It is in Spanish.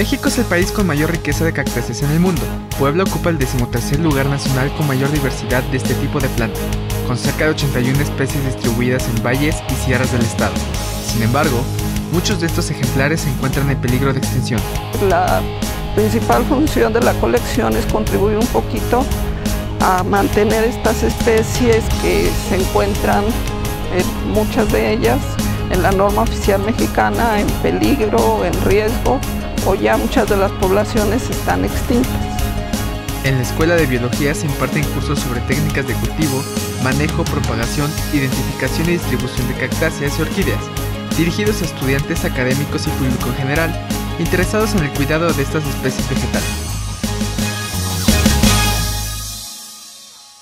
México es el país con mayor riqueza de cactáceas en el mundo. Puebla ocupa el decimotercer lugar nacional con mayor diversidad de este tipo de planta, con cerca de 81 especies distribuidas en valles y sierras del estado. Sin embargo, muchos de estos ejemplares se encuentran en peligro de extinción. La principal función de la colección es contribuir un poquito a mantener estas especies que se encuentran, en muchas de ellas, en la norma oficial mexicana, en peligro, en riesgo, o ya muchas de las poblaciones están extintas. En la Escuela de Biología se imparten cursos sobre técnicas de cultivo, manejo, propagación, identificación y distribución de cactáceas y orquídeas, dirigidos a estudiantes académicos y público en general, interesados en el cuidado de estas especies vegetales.